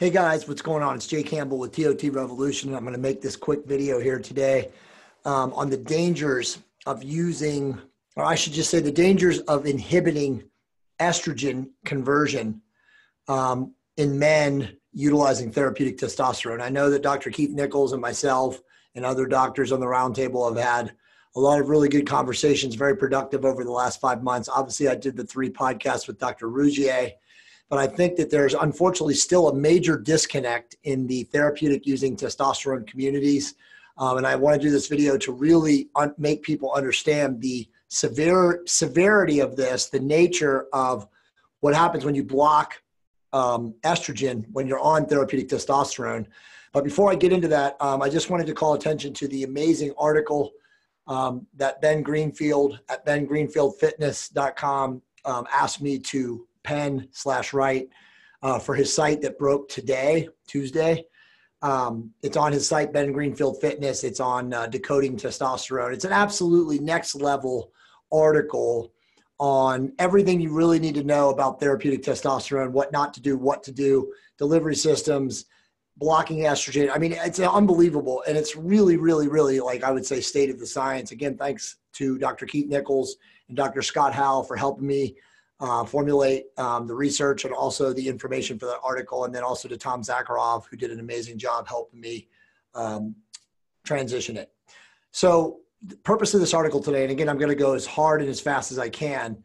Hey guys, what's going on? It's Jay Campbell with TOT Revolution. I'm going to make this quick video here today um, on the dangers of using, or I should just say, the dangers of inhibiting estrogen conversion um, in men utilizing therapeutic testosterone. I know that Dr. Keith Nichols and myself and other doctors on the roundtable have had a lot of really good conversations, very productive over the last five months. Obviously, I did the three podcasts with Dr. Rouzier but I think that there's unfortunately still a major disconnect in the therapeutic using testosterone communities. Um, and I want to do this video to really un- make people understand the severe severity of this, the nature of what happens when you block um, estrogen when you're on therapeutic testosterone. But before I get into that, um, I just wanted to call attention to the amazing article um, that Ben Greenfield at bengreenfieldfitness.com um, asked me to pen slash write uh, for his site that broke today, Tuesday. Um, it's on his site, Ben Greenfield Fitness. It's on uh, decoding testosterone. It's an absolutely next level article on everything you really need to know about therapeutic testosterone, what not to do, what to do, delivery systems, blocking estrogen. I mean, it's unbelievable. And it's really, really, really, like I would say, state of the science. Again, thanks to Dr. Keith Nichols and Dr. Scott Howell for helping me uh, formulate um, the research and also the information for the article, and then also to Tom Zakharov, who did an amazing job helping me um, transition it. So, the purpose of this article today, and again, I'm going to go as hard and as fast as I can.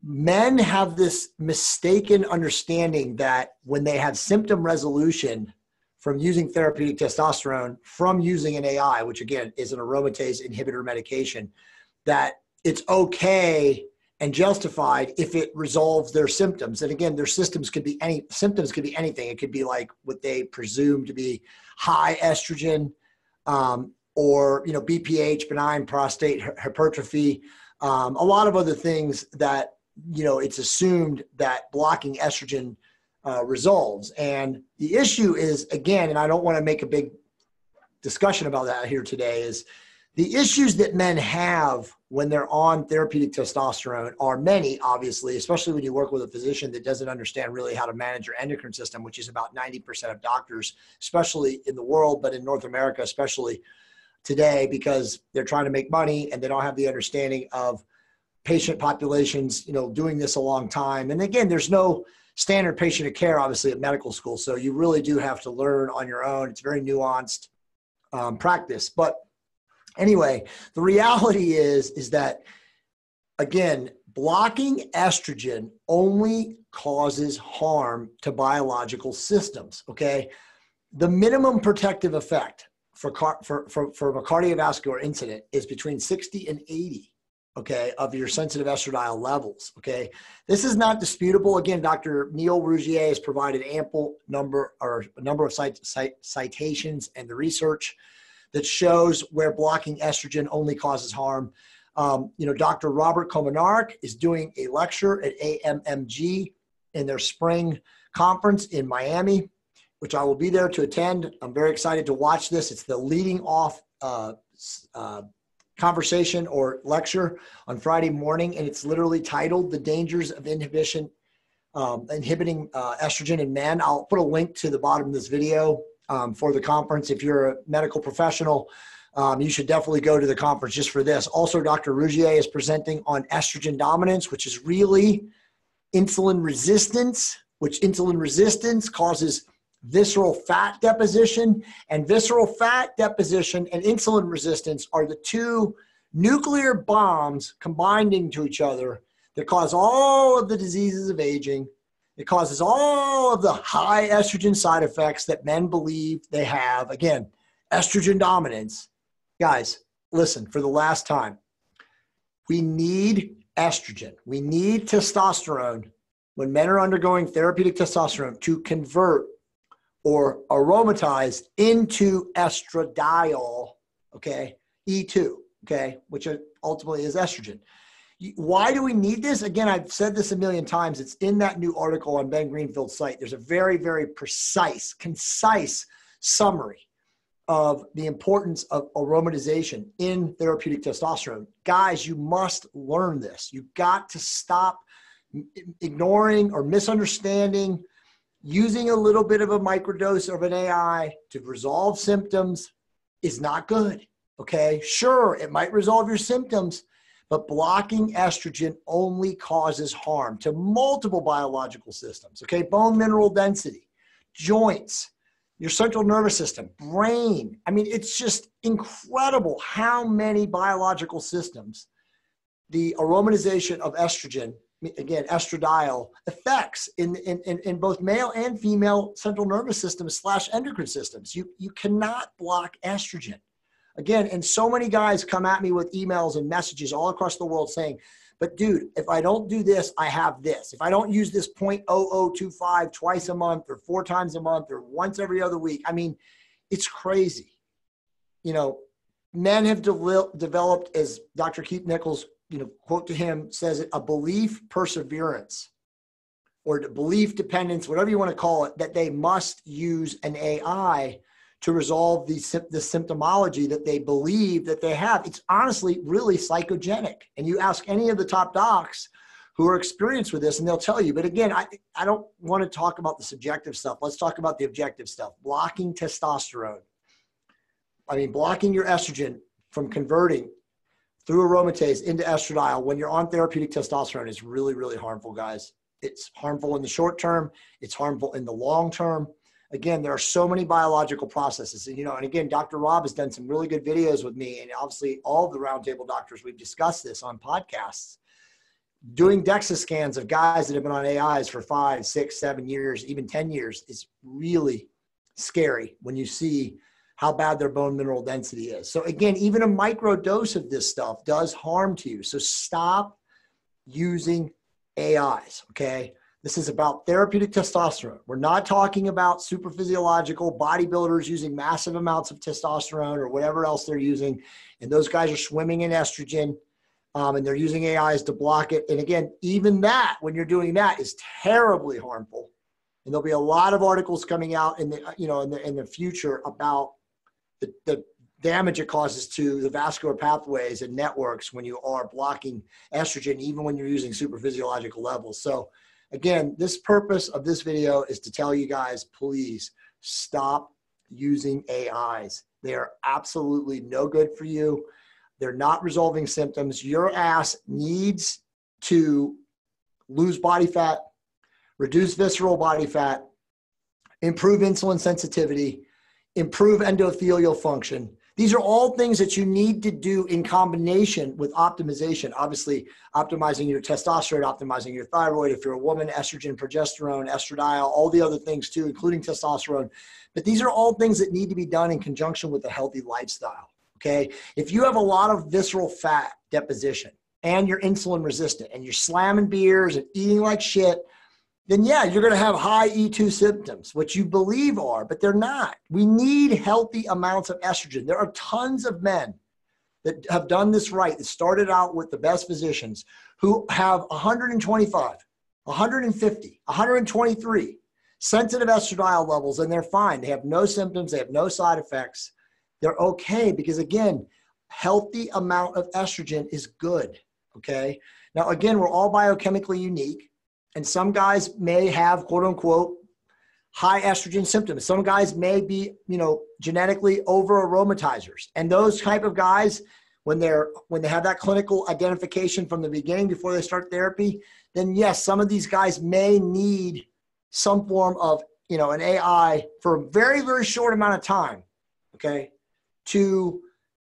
Men have this mistaken understanding that when they have symptom resolution from using therapeutic testosterone, from using an AI, which again is an aromatase inhibitor medication, that it's okay and justified if it resolves their symptoms. And again, their symptoms could be any symptoms could be anything. It could be like what they presume to be high estrogen, um, or you know BPH, benign prostate hypertrophy, um, a lot of other things that you know it's assumed that blocking estrogen uh, resolves. And the issue is again, and I don't want to make a big discussion about that here today. Is the issues that men have when they're on therapeutic testosterone are many, obviously, especially when you work with a physician that doesn't understand really how to manage your endocrine system, which is about 90% of doctors, especially in the world, but in North America, especially today, because they're trying to make money and they don't have the understanding of patient populations, you know, doing this a long time. And again, there's no standard patient of care, obviously, at medical school. So you really do have to learn on your own. It's very nuanced um, practice. But Anyway, the reality is is that again, blocking estrogen only causes harm to biological systems, okay? The minimum protective effect for, car, for, for, for a cardiovascular incident is between 60 and 80 okay, of your sensitive estradiol levels, okay? This is not disputable. Again, Dr. Neal Rouzier has provided ample number or a number of citations and the research that shows where blocking estrogen only causes harm. Um, you know, Dr. Robert Kominiarek is doing a lecture at AMMG in their spring conference in Miami, which I will be there to attend. I'm very excited to watch this. It's the leading off uh, uh, conversation or lecture on Friday morning, and it's literally titled "The Dangers of Inhibition." Um, inhibiting uh, estrogen in men. I'll put a link to the bottom of this video um, for the conference. If you're a medical professional, um, you should definitely go to the conference just for this. Also, Dr. Rouzier is presenting on estrogen dominance, which is really insulin resistance, which insulin resistance causes visceral fat deposition. And visceral fat deposition and insulin resistance are the two nuclear bombs combining to each other that cause all of the diseases of aging it causes all of the high estrogen side effects that men believe they have. Again, estrogen dominance. Guys, listen for the last time. We need estrogen. We need testosterone when men are undergoing therapeutic testosterone to convert or aromatize into estradiol, okay, E2, okay, which ultimately is estrogen. Why do we need this? Again, I've said this a million times. It's in that new article on Ben Greenfield's site. There's a very, very precise, concise summary of the importance of aromatization in therapeutic testosterone. Guys, you must learn this. You've got to stop ignoring or misunderstanding using a little bit of a microdose of an AI to resolve symptoms is not good. Okay, sure, it might resolve your symptoms, but blocking estrogen only causes harm to multiple biological systems. Okay, bone mineral density, joints, your central nervous system, brain. I mean, it's just incredible how many biological systems the aromatization of estrogen again, estradiol effects in, in, in, both male and female central nervous systems slash endocrine systems. You, you cannot block estrogen. Again, and so many guys come at me with emails and messages all across the world saying, but dude, if I don't do this, I have this. If I don't use this 0.0025 twice a month or four times a month or once every other week, I mean, it's crazy. You know, men have de- developed, as Dr. Keith Nichols you know, quote to him says it, a belief perseverance or belief dependence, whatever you want to call it, that they must use an AI to resolve the, the symptomology that they believe that they have. It's honestly really psychogenic. And you ask any of the top docs who are experienced with this, and they'll tell you. But again, I, I don't want to talk about the subjective stuff. Let's talk about the objective stuff. Blocking testosterone. I mean, blocking your estrogen from converting through aromatase into estradiol when you're on therapeutic testosterone is really, really harmful, guys. It's harmful in the short term, it's harmful in the long term. Again, there are so many biological processes. And, you know, and again, Dr. Rob has done some really good videos with me, and obviously all of the roundtable doctors, we've discussed this on podcasts. Doing DEXA scans of guys that have been on AIs for five, six, seven years, even 10 years is really scary when you see how bad their bone mineral density is. So again, even a micro dose of this stuff does harm to you. So stop using AIs, okay? This is about therapeutic testosterone. We're not talking about super physiological bodybuilders using massive amounts of testosterone or whatever else they're using. And those guys are swimming in estrogen um, and they're using AIs to block it. And again, even that, when you're doing that, is terribly harmful. And there'll be a lot of articles coming out in the, you know, in the, in the future about the, the damage it causes to the vascular pathways and networks when you are blocking estrogen, even when you're using super physiological levels. So again, this purpose of this video is to tell you guys, please stop using AIs. They are absolutely no good for you. They're not resolving symptoms. Your ass needs to lose body fat, reduce visceral body fat, improve insulin sensitivity, improve endothelial function. These are all things that you need to do in combination with optimization. Obviously, optimizing your testosterone, optimizing your thyroid. If you're a woman, estrogen, progesterone, estradiol, all the other things too, including testosterone. But these are all things that need to be done in conjunction with a healthy lifestyle. Okay. If you have a lot of visceral fat deposition and you're insulin resistant and you're slamming beers and eating like shit, then yeah, you're going to have high E2 symptoms, which you believe are, but they're not. We need healthy amounts of estrogen. There are tons of men that have done this right, that started out with the best physicians who have 125, 150, 123 sensitive estradiol levels, and they're fine. They have no symptoms, they have no side effects. They're okay because, again, healthy amount of estrogen is good. Okay. Now, again, we're all biochemically unique and some guys may have quote unquote high estrogen symptoms. Some guys may be, you know, genetically over aromatizers. And those type of guys, when they're when they have that clinical identification from the beginning before they start therapy, then yes, some of these guys may need some form of, you know, an AI for a very, very short amount of time, okay, to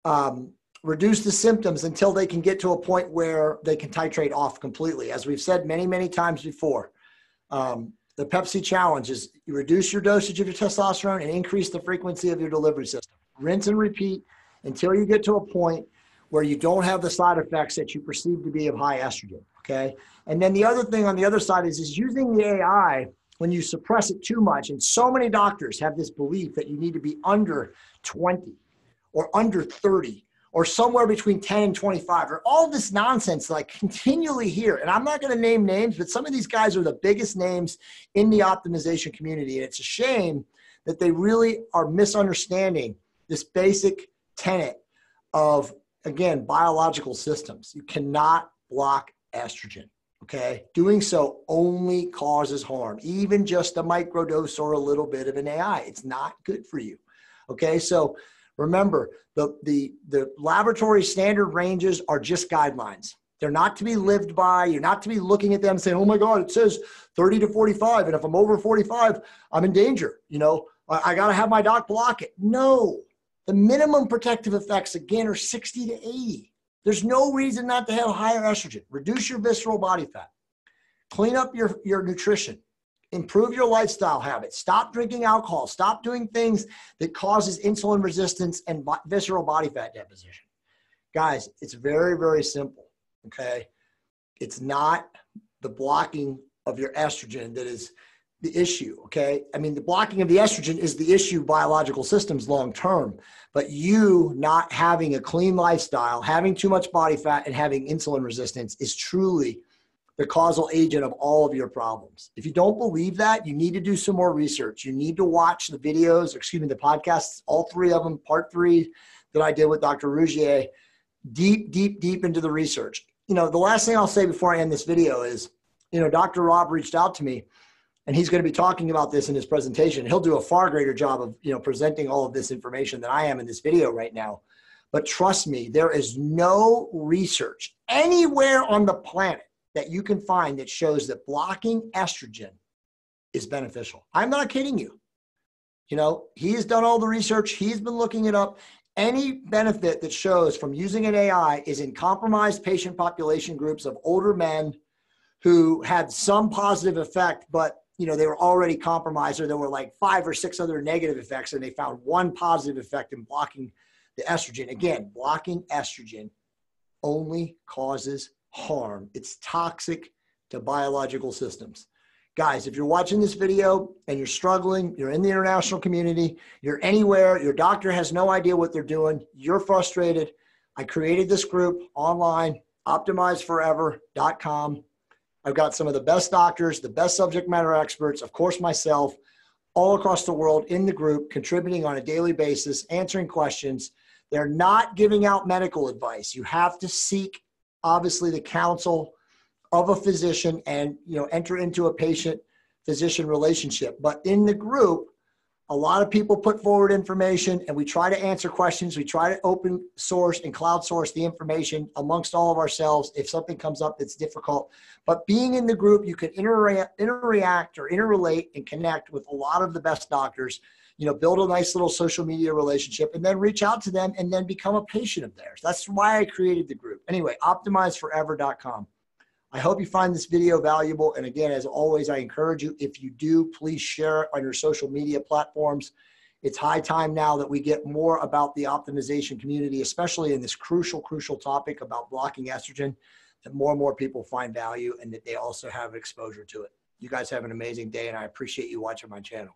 um, reduce the symptoms until they can get to a point where they can titrate off completely. As we've said many, many times before, um, the Pepsi challenge is you reduce your dosage of your testosterone and increase the frequency of your delivery system. Rinse and repeat until you get to a point where you don't have the side effects that you perceive to be of high estrogen. Okay. And then the other thing on the other side is, is using the AI when you suppress it too much. And so many doctors have this belief that you need to be under 20 or under 30 or somewhere between 10 and 25 or all this nonsense like continually hear and i'm not going to name names but some of these guys are the biggest names in the optimization community and it's a shame that they really are misunderstanding this basic tenet of again biological systems you cannot block estrogen Okay. Doing so only causes harm, even just a microdose or a little bit of an AI. It's not good for you. Okay. So remember the, the, the laboratory standard ranges are just guidelines. They're not to be lived by. You're not to be looking at them saying, oh my God, it says 30 to 45. And if I'm over 45, I'm in danger. You know, I, I got to have my doc block it. No. The minimum protective effects, again, are 60 to 80. There's no reason not to have higher estrogen. Reduce your visceral body fat. Clean up your, your nutrition. Improve your lifestyle habits. Stop drinking alcohol. Stop doing things that causes insulin resistance and visceral body fat deposition. Guys, it's very, very simple. Okay. It's not the blocking of your estrogen that is the issue. Okay. I mean, the blocking of the estrogen is the issue biological systems long term, but you not having a clean lifestyle, having too much body fat, and having insulin resistance is truly the causal agent of all of your problems. If you don't believe that, you need to do some more research. You need to watch the videos, excuse me, the podcasts, all three of them, part three that I did with Dr. Rouzier, deep, deep, deep into the research. You know, the last thing I'll say before I end this video is, you know, Dr. Rob reached out to me and he's going to be talking about this in his presentation. He'll do a far greater job of, you know, presenting all of this information than I am in this video right now. But trust me, there is no research anywhere on the planet that you can find that shows that blocking estrogen is beneficial. I'm not kidding you. You know, he's done all the research, he's been looking it up. Any benefit that shows from using an AI is in compromised patient population groups of older men who had some positive effect, but you know they were already compromised, or there were like five or six other negative effects, and they found one positive effect in blocking the estrogen. Again, blocking estrogen only causes harm. It's toxic to biological systems. Guys, if you're watching this video and you're struggling, you're in the international community, you're anywhere, your doctor has no idea what they're doing, you're frustrated. I created this group online, optimizeforever.com. I've got some of the best doctors, the best subject matter experts, of course, myself, all across the world in the group, contributing on a daily basis, answering questions. They're not giving out medical advice. You have to seek obviously the counsel of a physician and you know enter into a patient physician relationship. But in the group a lot of people put forward information and we try to answer questions. We try to open source and cloud source the information amongst all of ourselves if something comes up that's difficult. But being in the group you can interact, interact or interrelate and connect with a lot of the best doctors you know, build a nice little social media relationship and then reach out to them and then become a patient of theirs. That's why I created the group. Anyway, optimizeforever.com. I hope you find this video valuable. And again, as always, I encourage you, if you do, please share it on your social media platforms. It's high time now that we get more about the optimization community, especially in this crucial, crucial topic about blocking estrogen, that more and more people find value and that they also have exposure to it. You guys have an amazing day, and I appreciate you watching my channel.